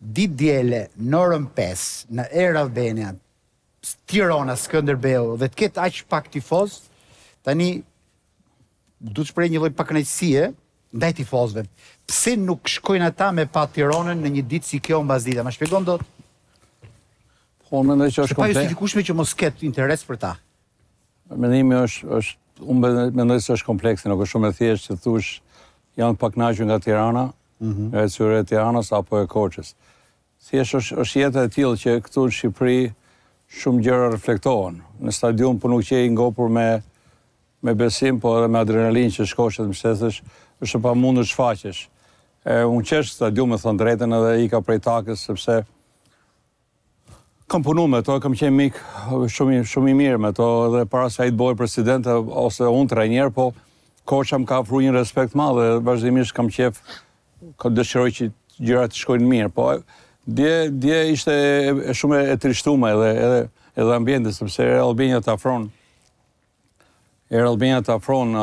Ditë diele në orën pesë në Air Albania Tirana Skënderbeu dhe të ketë aq pak tifozë, tani du të shpreh një lloj pakënaqësie ndaj tifozëve. Pse nuk shkojnë ata me pa Tiranën në një ditë si kjo mbas dite? Ma shpjegon dot? Unë mendoj që është komplet e pajustifikueshme që mos ketë interes për ta. Mendimi është, është, unë mendoj se është komplekse, nuk është shumë e thjeshtë që të thush janë të pakënaqur nga Tirana, mm -hmm. nga ecuria e Tiranës apo e Korçës. Thjesht është, është jeta e tillë që këtu në Shqipëri shumë gjëra reflektohen. Në stadium po nuk qe i ngopur me me besim, po edhe me adrenalinë që të shkosh edhe të mbështesësh, është e pamundur të shfaqesh. E unë qesh në stadium me thonë të drejtën edhe ika prej Takës sepse Kam punu me to, kam qenë mik shumë i mirë me to, edhe para se ai të bohej president, ose unë trajner, po Korça më ka afru një respekt të madh, dhe vazhdimisht kam qejf, kam dëshiroj që gjërat të shkojnë mirë, po dje ishte shumë e trishtume edhe edhe ambienti, sepse Air Albania të afronë, Air Albania të afron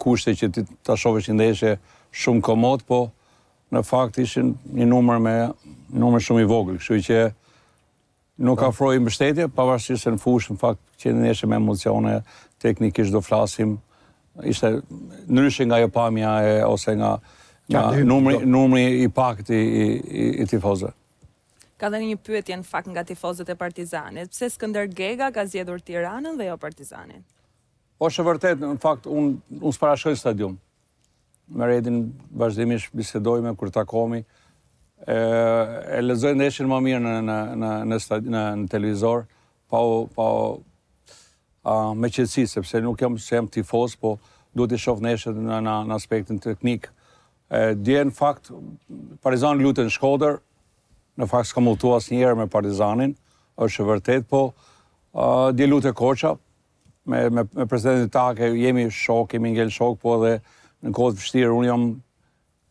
kushte që ti ta shohësh një ndeshje shumë komod, po në fakt ishin një numër me numër shumë i vogël, kështu që nuk po. afroi mbështetje, pavarësisht se në fushë në fakt qe një ndeshje me emocione, teknikisht do flasim, ishte ndryshe nga ajo pamja e ose nga nga numri numri i pakët i, i, i tifozëve. Ka dhe një pyetje në fakt nga tifozët e Partizanit, pse Skënder Gega ka zgjedhur Tiranën dhe jo Partizanin? Është e vërtetë, në fakt unë unë s'para shkoj në stadium. Me Redin vazhdimisht bisedojmë kur takohemi, e, e lexoj ndeshjen më mirë në në në në, stadi, në, në televizor, pa u, pa u, a, me qetësi sepse nuk jam se jam tifoz, po duhet t'i shoh ndeshjet në, në, në aspektin teknik. Dje në fakt Partizani lute në Shkodër, në fakt s'kam luftu asnjëherë me Partizanin, është e vërtet, po dje lute Korça, me, me, me presidentin Take, jemi shok, kemi ngel shok, po edhe në kohë të vështirë, unë jam,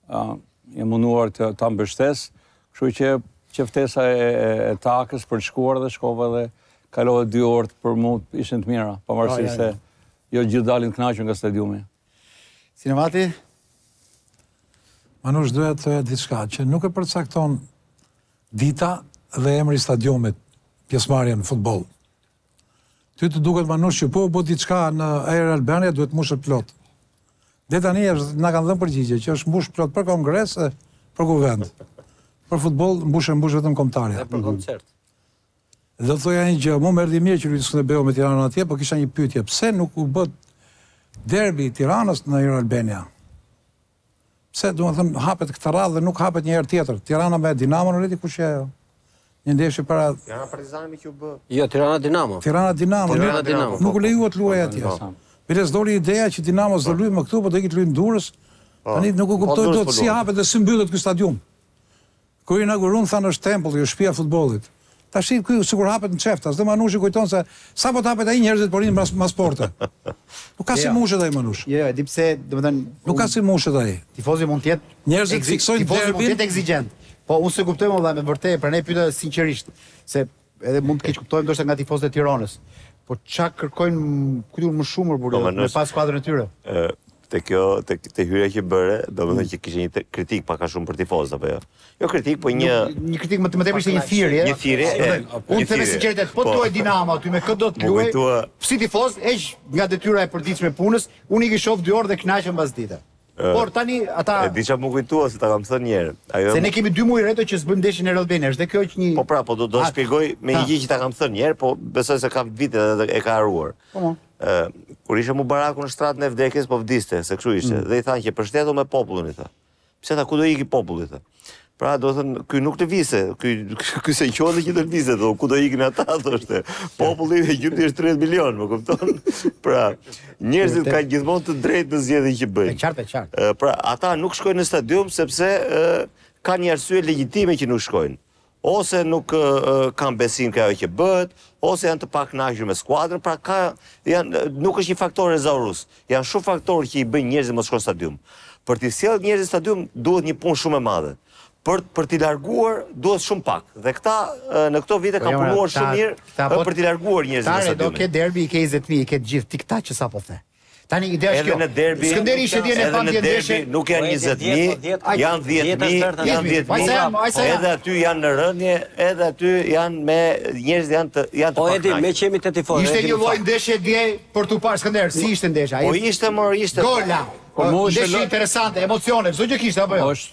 uh, jam munuar të, ta mbështes, kështu që qe ftesa e, e, e Takës për të shkuar dhe shkova dhe kalova dy orët për mu ishin të mira, pavarësisht se jo gjithë dalin të knaqur nga stadiumi. Sinemati? Manush, duhet të thoja diçka, që nuk e përcakton dita dhe emri i stadiumit pjesëmarrjen në futboll. Ty të duket Manush që po u bë diçka në Air Albania duhet të mbushet plot. Dhe tani na kanë dhënë përgjigje që është mbush plot për kongrese, për kuvend. Për futboll mbushe mbush vetëm kombëtarja. Dhe për koncert. Do të thoja një gjë, mua më erdhi mirë që luajti Skënderbeu me Tiranën atje, por kisha një pyetje, pse nuk u bë derbi i Tiranës në Air Albania? Pse, domethënë, hapet këtë radhë dhe nuk hapet një herë tjetër? Tirana me Dinamon e rriti kush jajo? Një ndeshje para Tirana Partizani që u bë. Jo, Tirana Dinamo. Tirana Dinamo. Tirana Dinamo. Nuk u lejua të luajë atje. Po, po, po. Biles doli ideja që Dinamo s'do luajë më këtu, por do ikë të luajë në Durrës. Tani nuk e kuptoj dot si hapet dhe si mbyllet ky stadium. Kur u inaugurua thanë është tempulli, është shpia e futbollit. Tashi ky sikur hapet në qejf tash, do Manushi kujton se sapo të hapet ai njerëzit po rrinë mbas mbas porte. Nuk ka si mbushet ai Manush. Jo, jo, e di pse, domethënë Nuk ka si mbushet ai. Tifozi mund të jetë Njerëzit fiksojnë derbin. Tifozi mund të jetë eksigjent. Po unë s'e kuptoj më vëlla me vërte, prandaj pyeta sinqerisht, se Edhe mund të keqkuptohem ndoshta nga tifozët e Tiranës. Po ça kërkojnë këtu më shumë more burrë po, me pa skuadrën e tyre? Ë te kjo te te hyrja që bëre, domethënë mm. që kishte një kritikë pak a shumë për tifozët apo jo. Jo kritikë, po një një kritikë, me thënë të drejtën ishte një thirrje. Një thirrje. Unë them me sinqeritet, po, po luan Dinamo aty me kë do të luajë. Si tifoz, heq nga detyra e përditshme e punës, unë i ik i shof dy orë dhe kënaqem pasdite. Por tani ata E di çfarë m'u kujtua se ta kam thënë një herë. Ajo Se ne kemi dy muaj rreto që s'bëjmë ndeshje në Rodhene, është dhe kjo që një Po pra, po do ta shpjegoj me një gjë që ta kam thënë një herë, po besoj se ka vite dhe e ka harruar. Po. po. Ë, kur ishte Mubaraku në shtratin e vdekjes, po vdiste, se kështu ishte. Mm. Dhe i thanë që përshëndetu me popullin i tha. Pse tha ku do iki populli i tha. Pra, do thonë, ky nuk lëvizte, ky, ky s'e çonte që do lëvizte, do, ku do ikin ata, thoshte, populli i Egjiptit është 30 milion, më kupton, pra, njerëzit kanë gjithmonë të drejtë në zgjedhjen që bëjnë. E qartë, e qartë. Pra, ata nuk shkojnë në stadium, sepse kanë një arsye legjitime që nuk shkojnë. ose nuk kanë besim ke ajo që bëhet, ose janë të pakënaqur me skuadrën, pra ka janë nuk është një faktor ezaurues. Janë shumë faktorë që i bëjnë njerëzit mos shkojnë në stadium. Për t'i sjellë njerëzit në stadium duhet një punë shumë e madhe. Për për t'i larguar duhet shumë pak. Dhe këta në këto vite kanë punuar shumë mirë për t'i larguar njerëzit nga stadiumi. Tani do ketë derbi i ke 20000, i ke të gjithë ti këta që sapo the. Tani ideja është kjo. Edhe në derbi, Skënder ishte dje në fakt dje ndeshje. Nuk janë 20000, janë 10000, janë 10000. Edhe aty janë në rënie, edhe aty janë me njerëz janë të janë të pakënaqur. Po Edi, me ç'kemi te tifozët. Ishte një lloj ndeshje dje për t'u parë Skënder, si ishte ndeshja? Po ishte mor ishte. Gola. Po mo ishte interesante, emocione, çdo gjë kishte apo jo? Është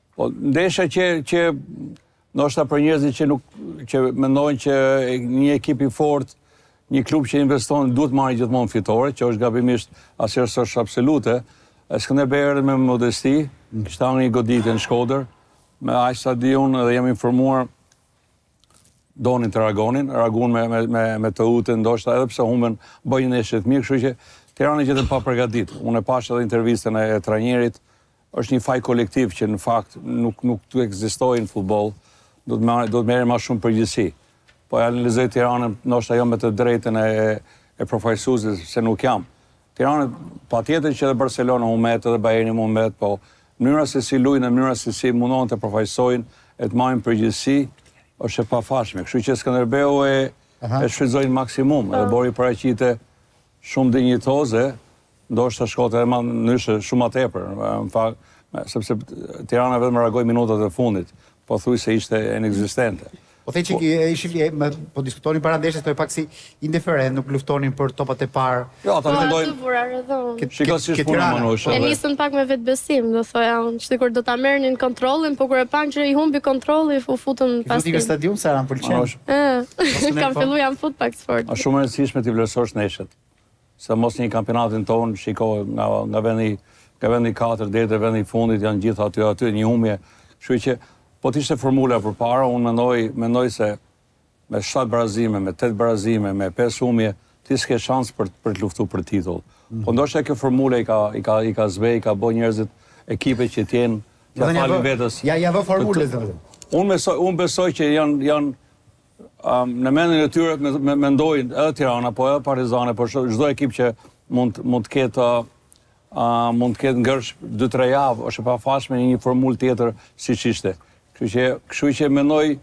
Po ndeshja që që ndoshta për njerëzit që nuk që mendojnë që një ekip i fortë, një klub që investon duhet marrë gjithmonë fitore, që është gabim, s'ka asgjë s'është absolute. Skënderbeu erdhi me modesti, kishte hangër një goditje në Shkodër, me aq sa di unë dhe jam informuar donin të reagonin, reaguan me me me, me Teutën ndoshta edhe pse humbën bënë një ndeshje të mirë, kështu që Tiranën e gjetën të papërgatitur. Unë e pashë edhe intervistën e, e trajnerit, Është një faj kolektiv që në fakt nuk duhet të ekzistojë në futboll, do të do të merrë më shumë përgjegjësi. Po e analizoj Tiranën, ndoshta jo me të drejtën e e përfaqësuesit sepse nuk jam. Tirana patjetër që edhe Barcelona humbet edhe Bayerni humbet, po mënyra se si luajnë dhe mënyra se si mundohen të përfaqësojnë e të marrin përgjegjësi është e pafalshme. Kështu që Skënderbeu e e shfrytëzoi maksimum dhe bëri paraqitje Shumë dinjitoze, ndoshta shënonte edhe ma ndryshe shumë ma tepër, në fakt, sepse Tirana vetëm reagoi minutat e fundit, pothuajse ishte inekzistente. Po the që ishim po diskutonim para ndeshjes thonë pak si indiferent, nuk luftonin për topat e parë. Jo, ata mendojnë. Shiko si është puna Manush. E nisën pak me vetëbesim, do thoja unë, sikur do ta merrnin kontrollin, po kur e panë që i humbi kontrolli, u futën pas. Në stadium sa ran pëlqen. Kam po. fillu, jam fut pak sport. Është shumë e rëndësishme t'i vlerësosh ndeshjet. Sidomos në kampionatin tonë, shiko nga nga vendi nga vendi 4 deri te vendi i fundit janë gjithë aty aty një humbje. Kështu që po të ishte formula përpara, unë mendoj mendoj se me 7 barazime, me 8 barazime, me 5 humbje, ti s'ke shans për për të luftuar për titull. Mm. Po ndoshta kjo formula i ka i ka i ka zbe, i ka bë njerëzit ekipe që të jenë ia falin vetes. Ia ia vë formulën zot. Unë besoj unë besoj që janë janë um, në mendjen e tyre me, me, mendojnë edhe Tirana, po edhe Partizani, po çdo ekip që mund mund të ketë uh, mund të ketë ngërç 2-3 javë, është e pafalshme në një formulë tjetër siç ishte. Kështu që kështu që mendoj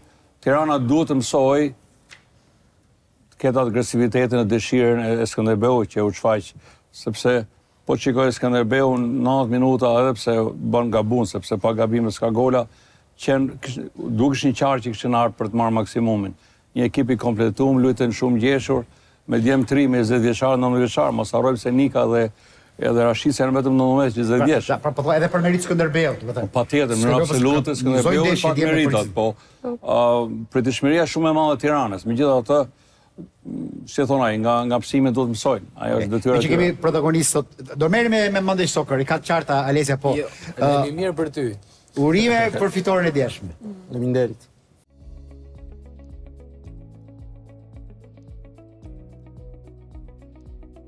Tirana duhet të mësojë të ketë atë agresivitetin e dëshirën e Skënderbeut që u shfaq, sepse po të shikoje Skënderbeun 90 minuta edhe pse bën gabim, sepse pa gabime s'ka gola, që dukeshin qartë që kishin ardhur për të marrë maksimumin. Një ekip i kompletuar, luajtën shumë ngjeshur, me djem të ri, me 20 vjeçar, 19 vjeçar, mos harrojmë se Nika dhe edhe Rashit janë vetëm 19, 20 vjeç. Pra, pra po thua edhe për meritë të Skënderbeut, domethënë. Po patjetër, në absolute Skënderbeu i ka meritat, po Pritshmëria shumë e madhe e Tiranës. Megjithatë, si thonë ata, nga nga pësimet duhet të mësojnë. Ajo është detyra e tyre. Ne kemi protagonistët. Do merremi me me Monday Soccer, i ka të qarta Alesja po. Jo, mirëmbrëma për ty. Urime për fitoren e djeshme. Faleminderit.